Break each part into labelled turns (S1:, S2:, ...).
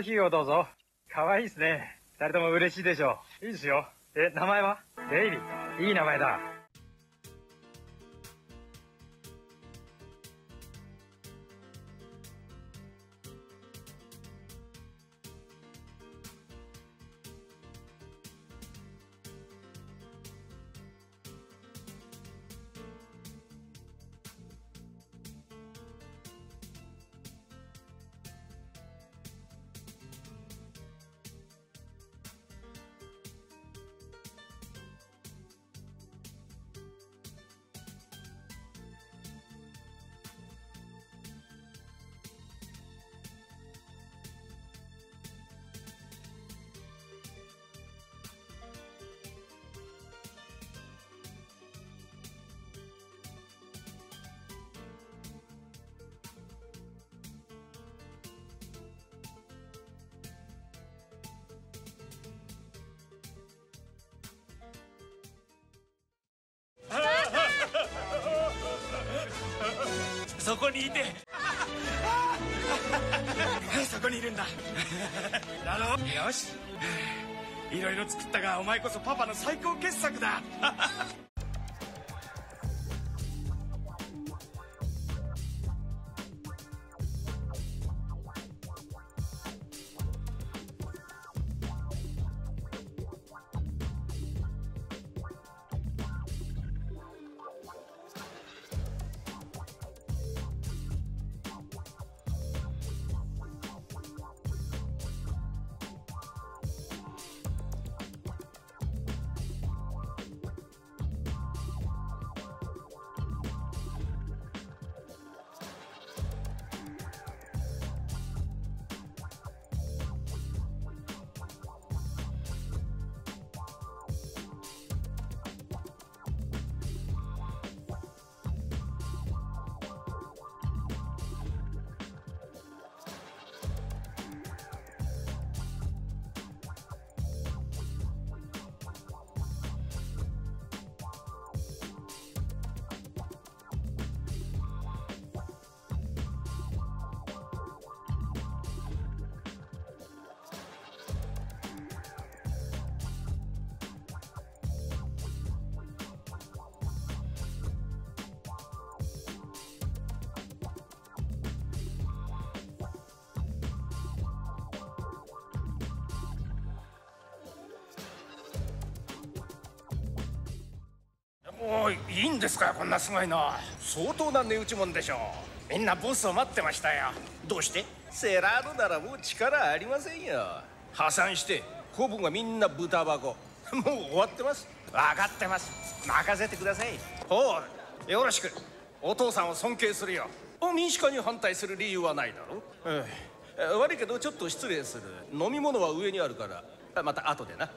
S1: ーヒーをどうぞ。かわいいですね。二人とも嬉しいでしょう。いいですよ。え、名前は？デイビー。いい名前だ。
S2: そこにいて。そこにいるんだ。だろ？よし。いろいろ作ったがお前こそパパの最高傑作だ。おいいいんですかこんなすごいの。相当な値打ちもんでしょう。みんなボスを待ってましたよ。どうして？
S3: セラードならもう力ありませんよ。破産して子分がみんな豚箱。もう終わってます。
S2: 分かってます。任せてください。ほうよろしく。お父さんを尊敬するよ。
S3: 民主化に反対する理由はないだろ、ええ、悪いけどちょっと失礼する。飲み物は上にあるから。また後でな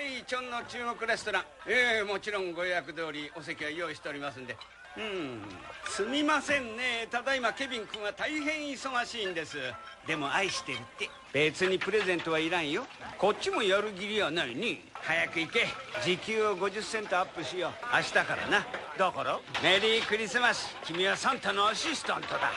S4: はいチョンの中国レストラン。ええもちろんご予約通りお席は用意しておりますんで。うんすみませんね。ただいまケビン君は大変忙しいんです。でも愛してるって。別にプレゼントはいらんよ。こっちもやる義理はないね。早く行け。時給を50セントアップしよう。明日からな。だから？メリークリスマス。君はサンタのアシスタントだ。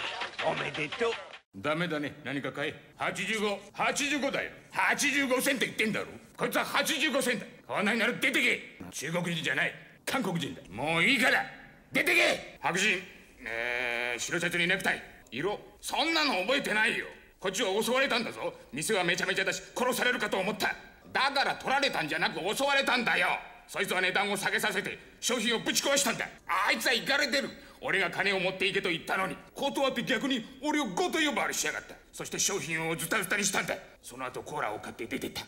S4: おめでとう
S5: ダメだね。何か買え。8585だよ。85セント言ってんだろ。こいつは85セント買わないなら出てけ。中国人じゃない。韓国人だ。もういいから。出てけ。白人。えー、白シャツにネクタイ。色。そんなの覚えてないよ。こっちは襲われたんだぞ。店はめちゃめちゃだし殺されるかと思った。だから取られたんじゃなく襲われたんだよ。そいつは値段を下げさせて商品をぶち壊したんだ。あいつはイかれてる。俺が金を持っていけと言ったのに断って逆に俺をごと呼ばわりしやがった。そして商品をズタズタにしたんだ。その後コーラを買って出てった。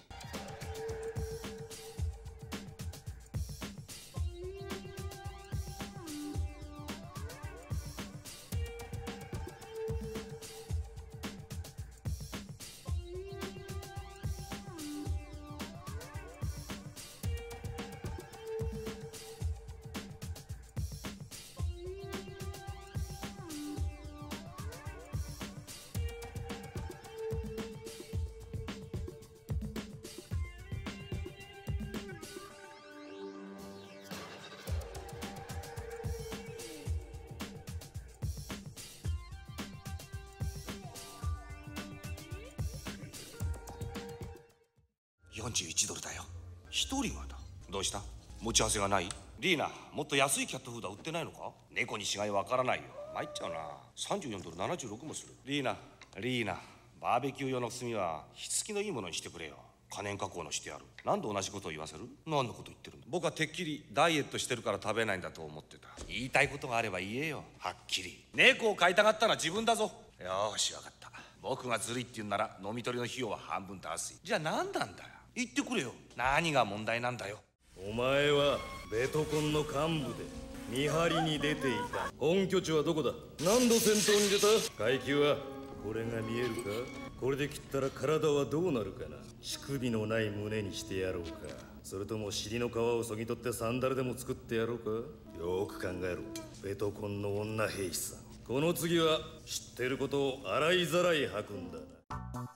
S3: 41ドルだよ。一人がだ。どうした？持ち合わせがない？リーナもっと安いキャットフードは売ってないのか？猫に死骸わからないよ。参っちゃうな。34ドル76もする。リーナリーナバーベキュー用の炭は火付きのいいものにしてくれよ。可燃加工のしてやる。何で同じことを言わせる？何のこと言ってるんだ？僕はてっきりダイエットしてるから食べないんだと思ってた。言いたいことがあれば言えよ。はっきり。猫を飼いたがったのは自分だぞ。よし分かった。僕がずるいって言うなら飲み取りの費用は半分出すじゃあ何なんだよ。言ってくれよ。何が問題なんだよ。
S6: お前はベトコンの幹部で見張りに出ていた。本拠地はどこだ？何度戦闘に出た？階級はこれが見えるか？これで切ったら体はどうなるかな？乳首のない胸にしてやろうか。それとも尻の皮をそぎ取ってサンダルでも作ってやろうか？よく考えろ。ベトコンの女兵士さん。この次は知ってることを洗いざらい吐くんだ。な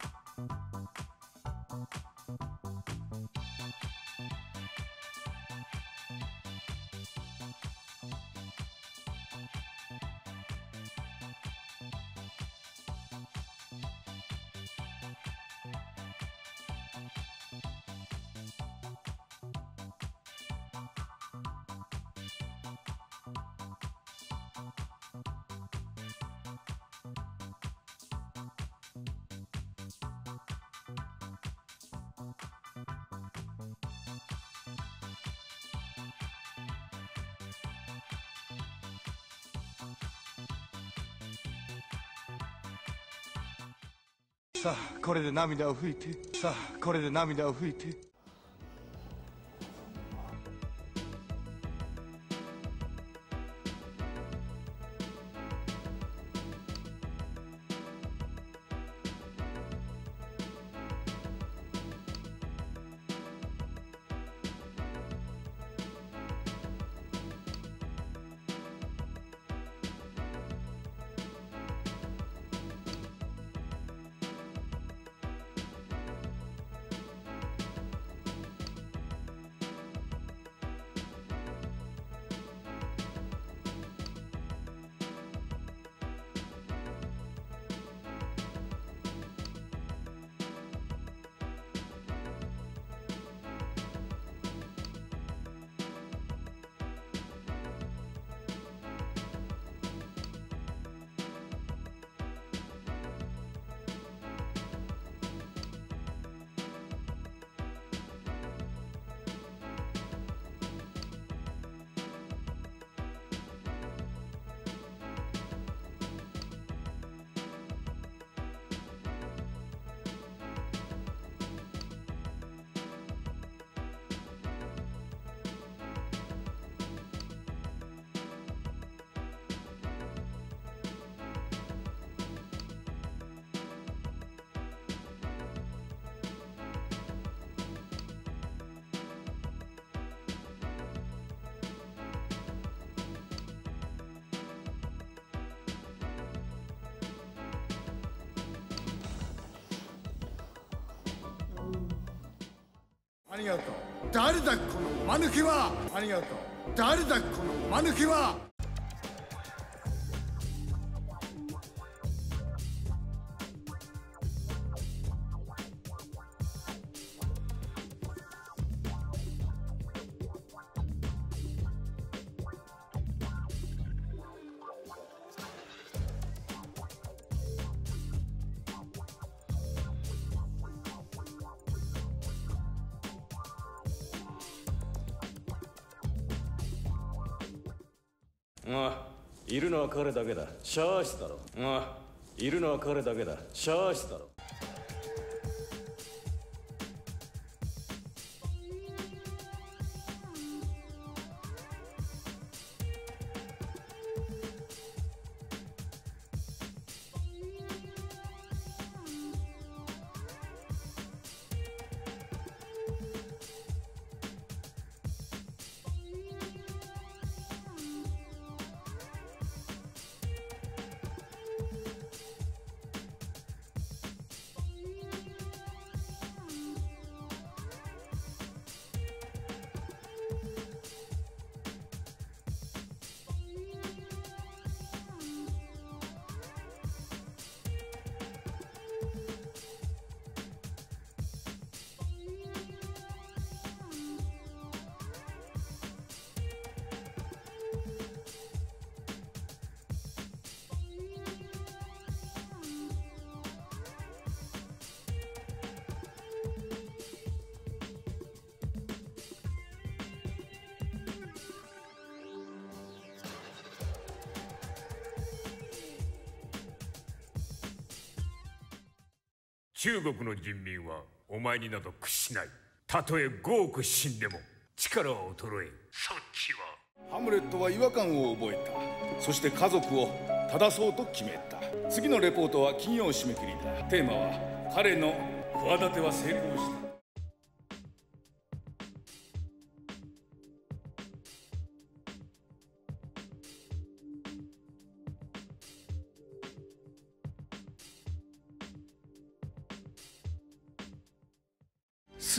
S7: さあこれで涙を拭いて。さあこれで涙を拭いて。りがとう。誰だこの間抜けは。ありがとう。誰だこの間抜けは。
S6: ああいるのは彼だけだ。シャーシだろああいるのは彼だけだ。シャーシだろ
S5: 中国の人民はお前になど屈しない。たとえ5億死んでも力は衰えそっちは。
S8: ハムレットは違和感を覚えた。そして家族を正そうと決めた。次のレポートは金曜締め切りだ。テーマは彼の企ては成功した。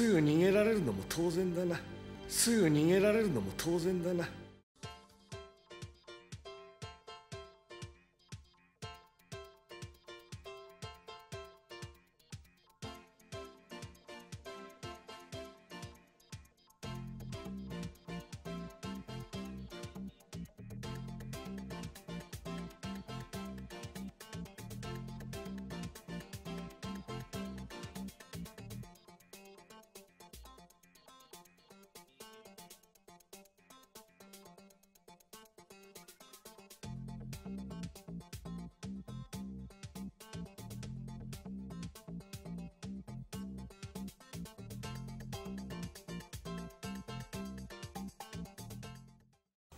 S9: すぐ逃げられるのも当然だな。すぐ逃げられるのも当然だな。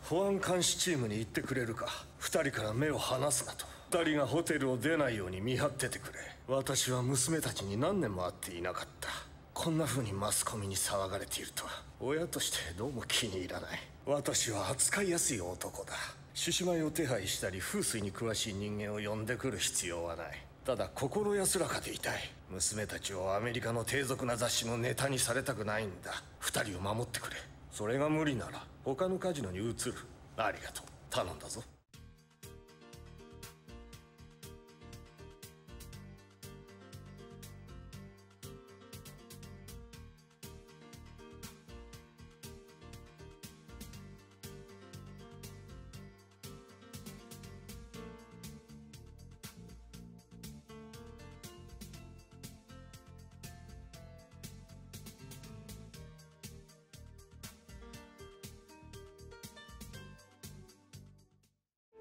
S9: 保安監視チームに行ってくれるか。二人から目を離すなと。二人がホテルを出ないように見張っててくれ。私は娘たちに何年も会っていなかった。こんな風にマスコミに騒がれているとは。親としてどうも気に入らない。私は扱いやすい男だ。獅子舞を手配したり風水に詳しい人間を呼んでくる必要はない。ただ心安らかでいたい。娘たちをアメリカの低俗な雑誌のネタにされたくないんだ。二人を守ってくれ。それが無理なら他のカジノに移る。ありがとう。頼んだぞ。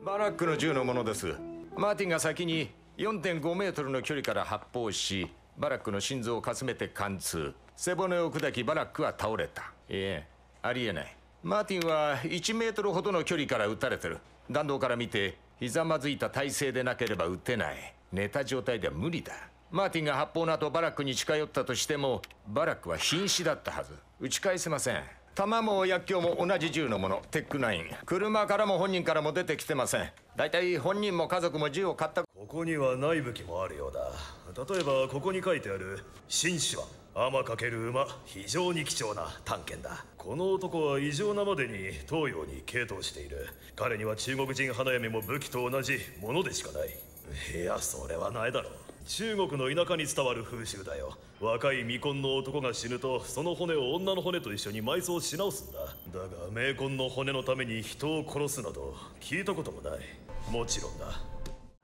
S10: バラックの銃のものです。マーティンが先に4.5メートルの距離から発砲しバラックの心臓をかすめて貫通。背骨を砕きバラックは倒れた。いえありえない。マーティンは1メートルほどの距離から撃たれてる。弾道から見てひざまずいた体勢でなければ撃てない。寝た状態では無理だ。マーティンが発砲の後バラックに近寄ったとしてもバラックは瀕死だったはず。撃ち返せません。弾も薬莢も同じ銃のものテックナイン。車からも本人からも出てきてません。大体本人も家族も銃を買った。
S9: ここにはない武器もあるようだ。例えばここに書いてある「紳士は天かける馬。非常に貴重な探検だ。この男は異常なまでに東洋に傾倒している。彼には中国人花嫁も武器と同じものでしかない。いやそれはないだろう。中国の田舎に伝わる風習だよ。若い未婚の男が死ぬとその骨を女の骨と一緒に埋葬し直すんだ。だが冥婚の骨のために人を殺すなど聞いたこともない。もちろんだ。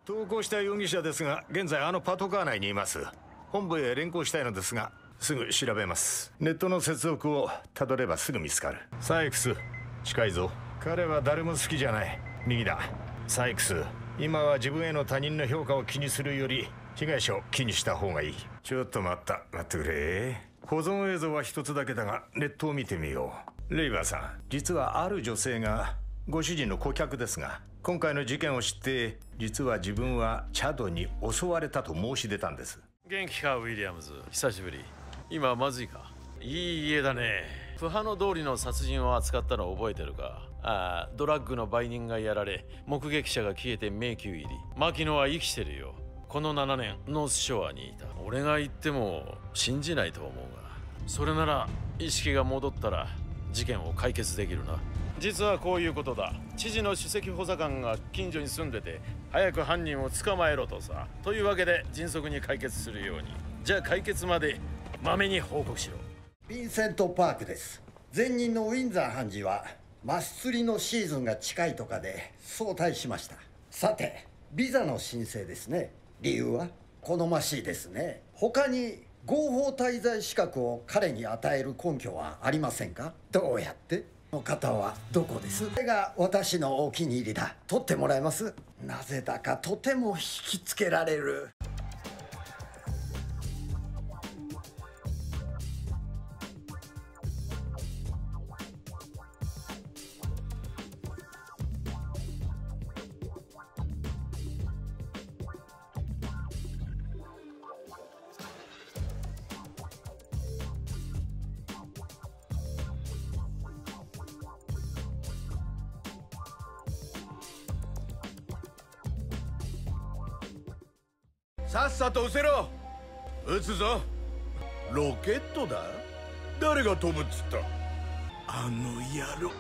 S10: 投稿した容疑者ですが現在あのパトカー内にいます。本部へ連行したいのですがすぐ調べます。ネットの接続をたどればすぐ見つかる。サイクス近いぞ。彼は誰も好きじゃない。右だ。サイクス今は自分への他人の評価を気にするより被害者を気にした方がいい。ちょっと待った。待ってくれ。保存映像は一つだけだがネットを見てみよう。レイバーさん実はある女性がご主人の顧客ですが今回の事件を知って実は自分はチャドに襲われたと申し出たんです。
S11: 元気かウィリアムズ。久しぶり。今はまずいか？いい家だね。不破の通りの殺人を扱ったのを覚えてるか？ああドラッグの売人がやられ目撃者が消えて迷宮入り。牧野は生きてるよこの7年ノースショアにいた。俺が言っても信じないと思うが。それなら意識が戻ったら事件を解決できるな。実はこういうことだ。知事の首席補佐官が近所に住んでて早く犯人を捕まえろとさ。というわけで迅速に解決するように。じゃあ解決までまめに報告しろ。
S12: ヴィンセント・パークです。前任のウィンザー判事はマス釣りのシーズンが近いとかで早退しました。さてビザの申請ですね理由は好ましいですね。他に合法滞在資格を彼に与える根拠はありませんか？どうやって？の方はどこです？これが私のお気に入りだ。取ってもらえます？なぜだかとても引きつけられる。
S10: さっさと失せろ。撃つぞ。ロケットだ？誰が飛ぶっつった？あの野郎。